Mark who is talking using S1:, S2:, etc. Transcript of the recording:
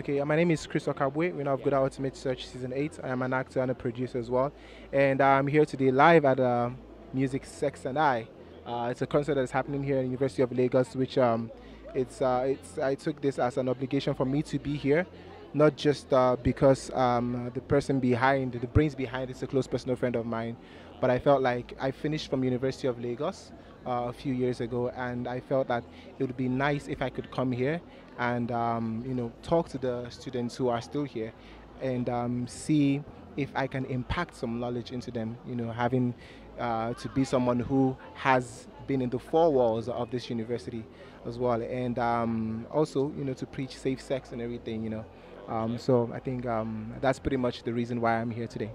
S1: Okay, my name is Chris Okagbue, winner of Gulder Ultimate Search Season 8. I am an actor and a producer as well. And I'm here today live at uh, Music, Sex and I. Uh, it's a concert that's happening here at the University of Lagos, which um, it's, uh, it's, I took this as an obligation for me to be here, not just uh, because um, the person behind, the brains behind is a close personal friend of mine, but I felt like I finished from University of Lagos uh, a few years ago, and I felt that it would be nice if I could come here and um, you know talk to the students who are still here and um, see if I can impact some knowledge into them. You know, having uh, to be someone who has been in the four walls of this university as well, and um, also you know to preach safe sex and everything. You know, um, so I think um, that's pretty much the reason why I'm here today.